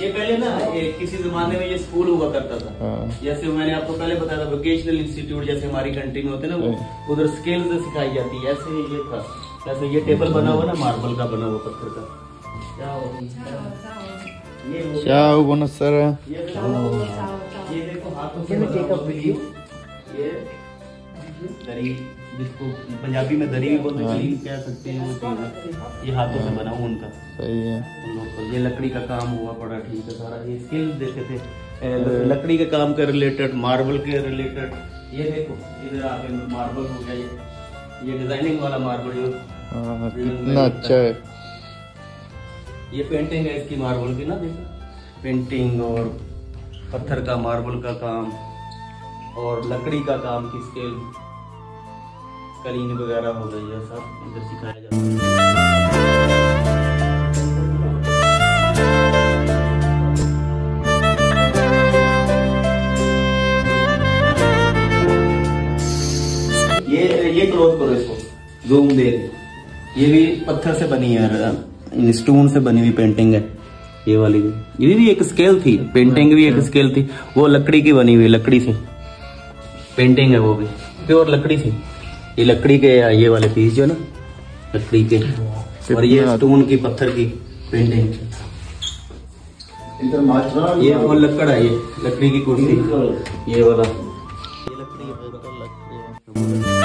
ये पहले ना ये किसी जमाने में ये स्कूल हुआ करता था। जैसे मैंने आपको पहले बताया था वोकेशनल इंस्टीट्यूट जैसे हमारी कंट्री में होते ना उधर उधर से सिखाई जाती है। ऐसे ये था। जैसे ये टेबल बना हुआ ना मार्बल का बना हुआ पत्थर का। क्या हो क्या हो सर ये देखो हाथों से ये दरी जिसको पंजाबी में दरी भी बोलते हैं कह सकते हैं वो चीज़ ये हाथों से बना हुआ उनका। सही है। ये लकड़ी का काम हुआ पड़ा ठीक है सारा। ये स्किल देखे थे। लकड़ी के काम के रिलेटेड मार्बल के रिलेटेड ये देखो इधर आके मार्बल हो गया ये। ये डिज़ाइनिंग वाला मार्बल जो हाँ, कितना अच्छा है। ये पेंटिंग है इसकी मार्बल की ना देखो। पेंटिंग और पत्थर का मार्बल का काम और लकड़ी का काम की स्केल कलीन वगैरह हो गई है सब इधर सिखाया जाता है ये ये क्लोज करो इसको जूम दे ये भी पत्थर से बनी है स्टोन से बनी हुई पेंटिंग है ये वाली भी। ये भी एक स्केल थी पेंटिंग भी एक स्केल थी। वो लकड़ी की बनी हुई लकड़ी से। पेंटिंग है वो भी प्योर लकड़ी से। ये लकड़ी के ये वाले पीस जो ना लकड़ी के। और ये स्टोन की पत्थर की पेंटिंग ये और लकड़ है ये लकड़ी की कुर्सी। ये वाला। ये लकड़ी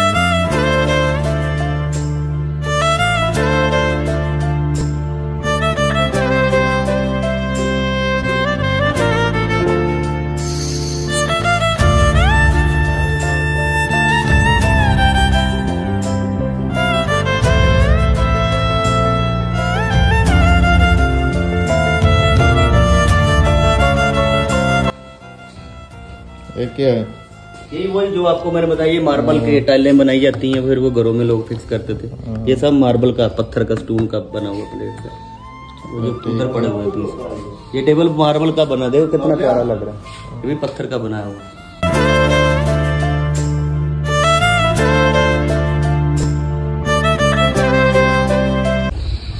ये क्या? है यही वही जो आपको मैंने बताया मार्बल की टाइलें बनाई जाती हैं फिर वो घरों में लोग फिक्स करते थे। ये सब मार्बल का पत्थर का स्टोन का बना हुआ प्लेट का वो जो उधर पड़े हुए ये टेबल मार्बल का बना देखो कितना प्यारा लग रहा है। ये भी पत्थर का बनाया हुआ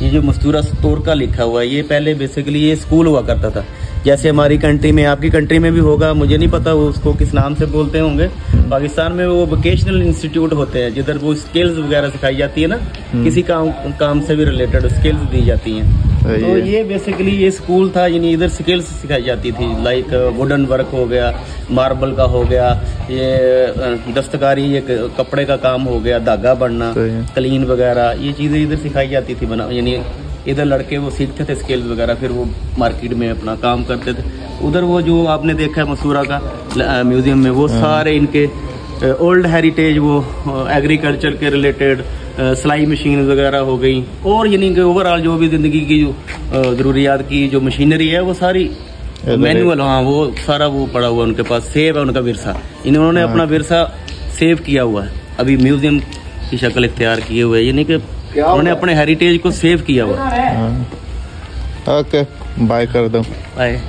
ये जो मस्तूरा स्टोर का लिखा हुआ है ये पहले बेसिकली ये स्कूल हुआ करता था। जैसे हमारी कंट्री में आपकी कंट्री में भी होगा मुझे नहीं पता वो उसको किस नाम से बोलते होंगे। पाकिस्तान में वो वोकेशनल इंस्टीट्यूट होते हैं जिधर वो स्किल्स वगैरह सिखाई जाती है ना किसी काम काम से भी रिलेटेड स्किल्स दी जाती हैं। तो ये बेसिकली ये स्कूल था यानी इधर स्किल्स सिखाई जाती थी लाइक वुडन वर्क हो गया मार्बल का हो गया ये दस्तकारी ये कपड़े का काम हो गया धागा बनना। कलीन वगैरह ये चीज़ें इधर सिखाई जाती थी बना यानी इधर लड़के वो सीखते थे स्किल्स वगैरह फिर वो मार्केट में अपना काम करते थे। उधर वो जो आपने देखा है मसूरा का म्यूज़ियम में वो सारे इनके ओल्ड हेरिटेज वो एग्रीकल्चर के रिलेटेड सिलाई मशीन वगैरह हो गई। और यानी कि ओवरऑल जो भी ज़िंदगी की जो जरूरियात की जो मशीनरी है वो सारी मैनुअल हाँ वो सारा वो पड़ा हुआ उनके पास सेव है उनका विरसा। इन्होंने अपना विरसा सेव किया हुआ है। अभी म्यूज़ियम की शक्ल इख्तियार किए हुए यानी कि उन्होंने अपने हेरिटेज को सेव किया हुआ। हाँ। ओके बाय कर दो। बाय